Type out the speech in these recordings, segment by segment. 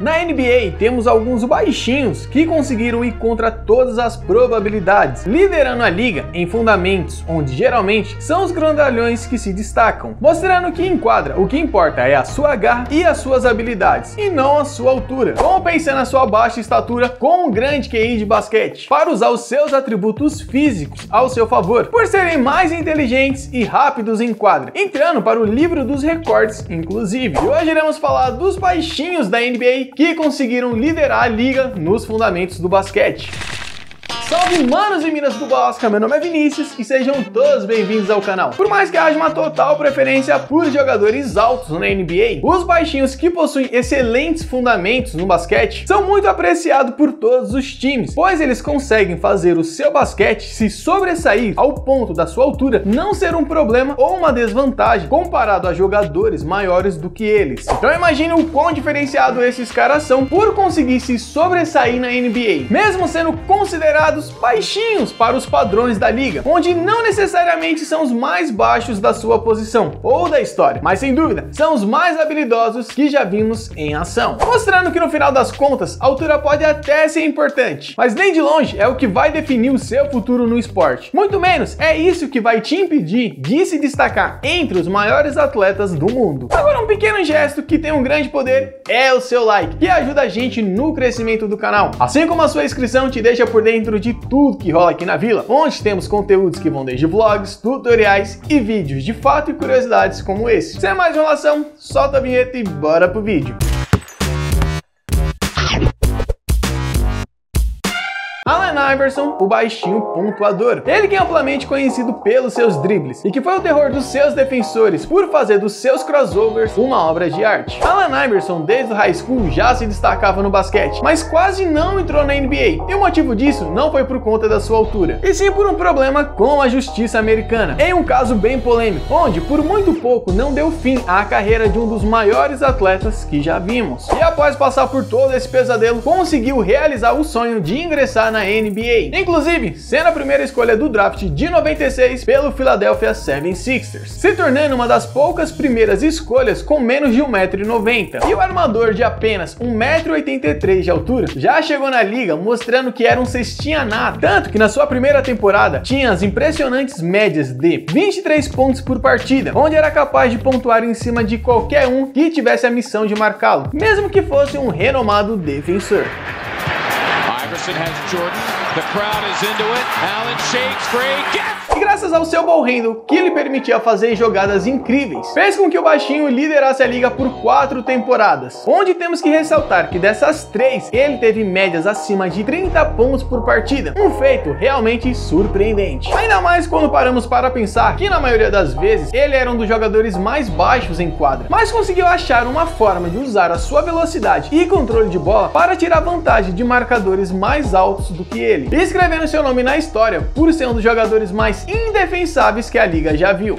Na NBA, temos alguns baixinhos que conseguiram ir contra todas as probabilidades, liderando a liga em fundamentos, onde geralmente são os grandalhões que se destacam, mostrando que enquadra o que importa é a sua garra e as suas habilidades, e não a sua altura. Compensa na sua baixa estatura com um grande QI de basquete, para usar os seus atributos físicos ao seu favor, por serem mais inteligentes e rápidos em quadra, entrando para o livro dos recordes, inclusive. E hoje iremos falar dos baixinhos da NBA que conseguiram liderar a liga nos fundamentos do basquete. Salve manos e minas do Bosca, meu nome é Vinícius e sejam todos bem-vindos ao canal. Por mais que haja uma total preferência por jogadores altos na NBA, os baixinhos que possuem excelentes fundamentos no basquete são muito apreciados por todos os times, pois eles conseguem fazer o seu basquete se sobressair ao ponto da sua altura não ser um problema ou uma desvantagem comparado a jogadores maiores do que eles. Então imagine o quão diferenciado esses caras são por conseguir se sobressair na NBA, mesmo sendo considerados baixinhos para os padrões da liga, onde não necessariamente são os mais baixos da sua posição ou da história, mas sem dúvida são os mais habilidosos que já vimos em ação. Mostrando que no final das contas, a altura pode até ser importante, mas nem de longe é o que vai definir o seu futuro no esporte. Muito menos é isso que vai te impedir de se destacar entre os maiores atletas do mundo. Agora, um pequeno gesto que tem um grande poder é o seu like, que ajuda a gente no crescimento do canal, assim como a sua inscrição te deixa por dentro de tudo que rola aqui na vila, onde temos conteúdos que vão desde vlogs, tutoriais e vídeos de fato e curiosidades como esse. Sem mais enrolação, solta a vinheta e bora pro vídeo. Allen Iverson, o baixinho pontuador. Ele que é amplamente conhecido pelos seus dribles e que foi o terror dos seus defensores por fazer dos seus crossovers uma obra de arte. Allen Iverson, desde o high school, já se destacava no basquete, mas quase não entrou na NBA. E o motivo disso não foi por conta da sua altura, e sim por um problema com a justiça americana, em um caso bem polêmico, onde por muito pouco não deu fim à carreira de um dos maiores atletas que já vimos. E após passar por todo esse pesadelo, conseguiu realizar o sonho de ingressar na NBA, inclusive sendo a primeira escolha do draft de 96 pelo Philadelphia 76ers, se tornando uma das poucas primeiras escolhas com menos de 1,90m. E o armador de apenas 1,83m de altura já chegou na liga mostrando que era um cestinha nada, tanto que na sua primeira temporada tinha as impressionantes médias de 23 pontos por partida, onde era capaz de pontuar em cima de qualquer um que tivesse a missão de marcá-lo, mesmo que fosse um renomado defensor. Iverson has Jordan. The crowd is into it. Allen shakes free. Gets e graças ao seu ball handle, que lhe permitia fazer jogadas incríveis, fez com que o baixinho liderasse a liga por quatro temporadas, onde temos que ressaltar que dessas três, ele teve médias acima de 30 pontos por partida, um feito realmente surpreendente. Ainda mais quando paramos para pensar que na maioria das vezes, ele era um dos jogadores mais baixos em quadra, mas conseguiu achar uma forma de usar a sua velocidade e controle de bola para tirar vantagem de marcadores mais altos do que ele, escrevendo seu nome na história por ser um dos jogadores mais indefensáveis que a liga já viu.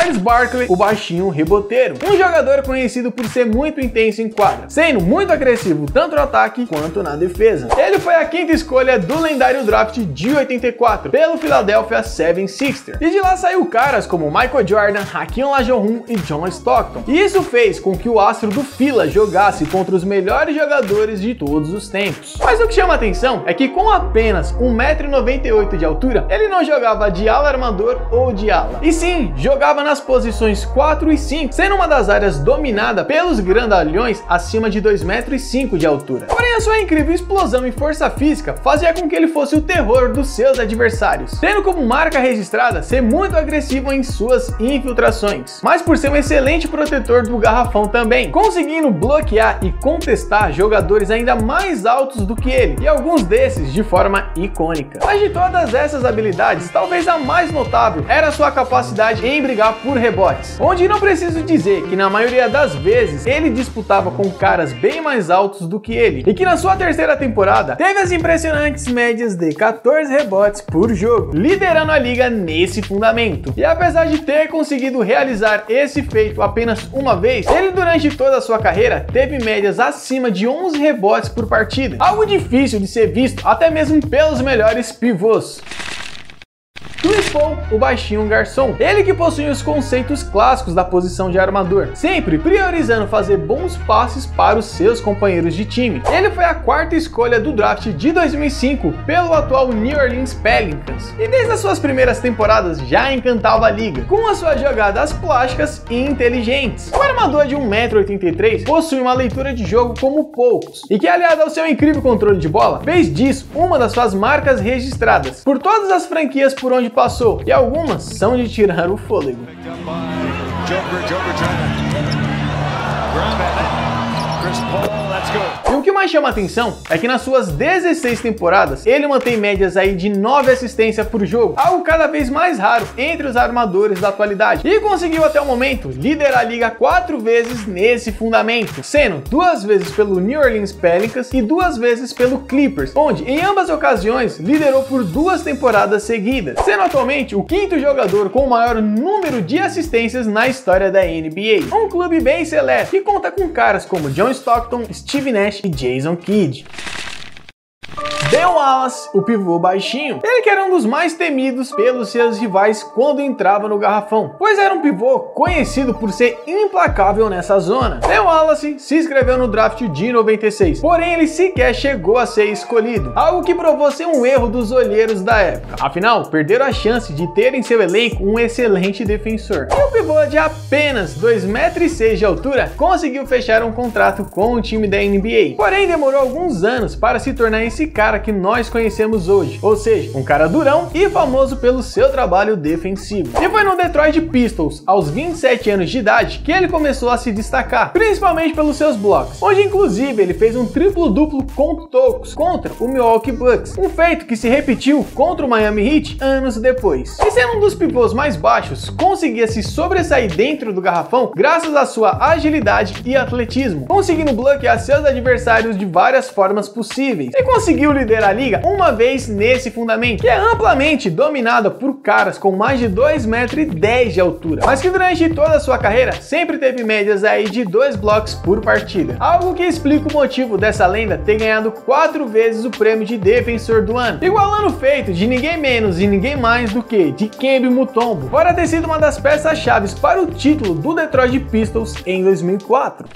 Charles Barkley, o baixinho reboteiro, um jogador conhecido por ser muito intenso em quadra, sendo muito agressivo tanto no ataque quanto na defesa. Ele foi a quinta escolha do lendário draft de 84 pelo Philadelphia 76ers, e de lá saiu caras como Michael Jordan, Hakim Olajuwon e John Stockton. E isso fez com que o astro do Fila jogasse contra os melhores jogadores de todos os tempos. Mas o que chama atenção é que com apenas 1,98m de altura, ele não jogava de ala armador ou de ala, e sim jogava ficava nas posições 4 e 5, sendo uma das áreas dominada pelos grandalhões acima de 2,5 metros de altura. Porém, a sua incrível explosão e força física fazia com que ele fosse o terror dos seus adversários, tendo como marca registrada ser muito agressivo em suas infiltrações, mas por ser um excelente protetor do garrafão também, conseguindo bloquear e contestar jogadores ainda mais altos do que ele, e alguns desses de forma icônica. Mas de todas essas habilidades, talvez a mais notável era sua capacidade em brigar por rebotes, onde não preciso dizer que na maioria das vezes ele disputava com caras bem mais altos do que ele, e que na sua terceira temporada teve as impressionantes médias de 14 rebotes por jogo, liderando a liga nesse fundamento. E apesar de ter conseguido realizar esse feito apenas uma vez, ele durante toda a sua carreira teve médias acima de 11 rebotes por partida, algo difícil de ser visto até mesmo pelos melhores pivôs. Paul, o baixinho garçom. Ele que possui os conceitos clássicos da posição de armador, sempre priorizando fazer bons passes para os seus companheiros de time. Ele foi a quarta escolha do draft de 2005 pelo atual New Orleans Pelicans e desde as suas primeiras temporadas já encantava a liga com as suas jogadas plásticas e inteligentes. O armador de 1,83m possui uma leitura de jogo como poucos e que aliado ao seu incrível controle de bola fez disso uma das suas marcas registradas por todas as franquias por onde passou e algumas são de tirar o fôlego. Joker, Joker Chris Paul, let's go. Mais chama atenção é que nas suas 16 temporadas ele mantém médias aí de 9 assistências por jogo, algo cada vez mais raro entre os armadores da atualidade, e conseguiu até o momento liderar a liga quatro vezes nesse fundamento, sendo duas vezes pelo New Orleans Pelicans e duas vezes pelo Clippers, onde em ambas ocasiões liderou por duas temporadas seguidas, sendo atualmente o quinto jogador com o maior número de assistências na história da NBA. Um clube bem seleto que conta com caras como John Stockton, Steve Nash e Jason Kidd. Ben Wallace, o pivô baixinho, ele que era um dos mais temidos pelos seus rivais quando entrava no garrafão, pois era um pivô conhecido por ser implacável nessa zona. Ben Wallace se inscreveu no draft de 96, porém ele sequer chegou a ser escolhido, algo que provou ser um erro dos olheiros da época. Afinal, perderam a chance de ter em seu elenco um excelente defensor. E o pivô de apenas 2,6 metros de altura conseguiu fechar um contrato com o time da NBA, porém demorou alguns anos para se tornar esse cara que nós conhecemos hoje, ou seja, um cara durão e famoso pelo seu trabalho defensivo. E foi no Detroit Pistons, aos 27 anos de idade, que ele começou a se destacar, principalmente pelos seus blocos, onde inclusive ele fez um triplo-duplo com tocos contra o Milwaukee Bucks, um feito que se repetiu contra o Miami Heat anos depois. E sendo um dos pivôs mais baixos, conseguia se sobressair dentro do garrafão graças à sua agilidade e atletismo, conseguindo bloquear seus adversários de várias formas possíveis, e conseguiu lidar liderar a liga uma vez nesse fundamento, que é amplamente dominada por caras com mais de 2,10 metros de altura, mas que durante toda a sua carreira sempre teve médias aí de 2 blocos por partida. Algo que explica o motivo dessa lenda ter ganhado 4 vezes o prêmio de defensor do ano, igualando o feito de ninguém menos e ninguém mais do que de Kembe Mutombo, fora ter sido uma das peças chaves para o título do Detroit Pistons em 2004.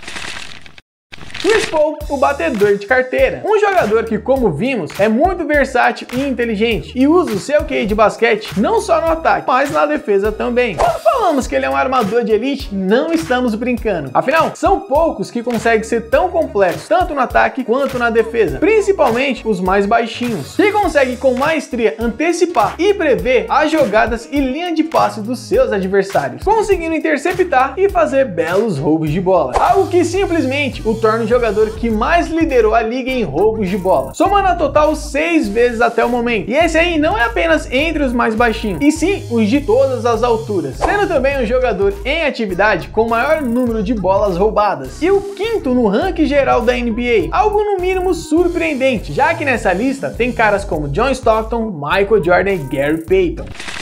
Chris Paul, o batedor de carteira. Um jogador que, como vimos, é muito versátil e inteligente e usa o seu QI de basquete não só no ataque, mas na defesa também. Quando falamos que ele é um armador de elite, não estamos brincando. Afinal, são poucos que conseguem ser tão complexos, tanto no ataque quanto na defesa, principalmente os mais baixinhos, que conseguem com maestria antecipar e prever as jogadas e linha de passe dos seus adversários, conseguindo interceptar e fazer belos roubos de bola. Algo que simplesmente o torna jogador que mais liderou a liga em roubos de bola, somando a total seis vezes até o momento. E esse aí não é apenas entre os mais baixinhos, e sim os de todas as alturas, sendo também um jogador em atividade com o maior número de bolas roubadas, e o quinto no ranking geral da NBA, algo no mínimo surpreendente, já que nessa lista tem caras como John Stockton, Michael Jordan e Gary Payton.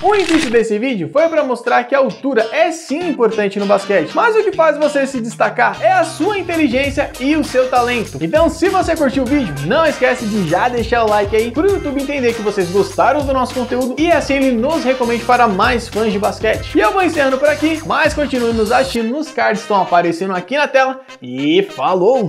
O intuito desse vídeo foi para mostrar que a altura é sim importante no basquete, mas o que faz você se destacar é a sua inteligência e o seu talento. Então, se você curtiu o vídeo, não esquece de já deixar o like aí para o YouTube entender que vocês gostaram do nosso conteúdo e assim ele nos recomende para mais fãs de basquete. E eu vou encerrando por aqui, mas continue nos assistindo nos cards que estão aparecendo aqui na tela e falou!